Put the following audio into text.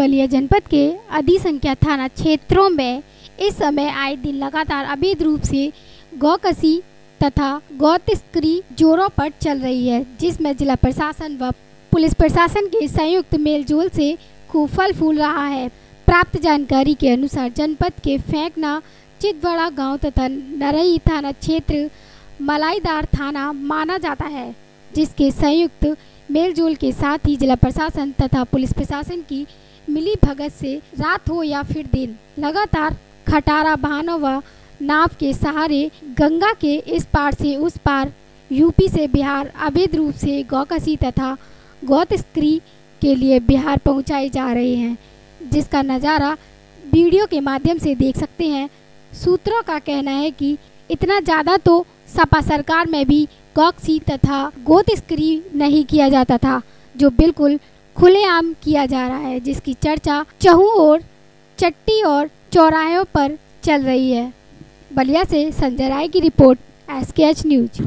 बलिया जनपद के अधिसंख्या थाना क्षेत्रों में इस समय आए दिन लगातार अवैध रूप से गौकसी तथा गौ तस्करी जोरों पर चल रही है, जिसमें जिला प्रशासन व पुलिस प्रशासन के संयुक्त मेलजोल से खूब फल फूल रहा है। प्राप्त जानकारी के अनुसार जनपद के फेंकना चितबड़ा गाँव तथा नरई थाना क्षेत्र मलाईदार थाना माना जाता है, जिसके संयुक्त मेलजोल के साथ ही जिला प्रशासन तथा पुलिस प्रशासन की मिली भगत से, रात हो या फिर दिन, लगातार खटारा वाहनों व नाव के सहारे, गंगा के इस पार से उस पार, यूपी से बिहार अवैध रूप से गौकसी तथा गौ तस्करी के लिए बिहार पहुँचाए जा रहे हैं, जिसका नज़ारा वीडियो के माध्यम से देख सकते हैं। सूत्रों का कहना है कि इतना ज़्यादा तो सपा सरकार में भी गौकसी तथा गो स्त्री नहीं किया जाता था, जो बिल्कुल खुलेआम किया जा रहा है, जिसकी चर्चा चहू और चट्टी और चौराहों पर चल रही है। बलिया से संजय राय की रिपोर्ट एस न्यूज़।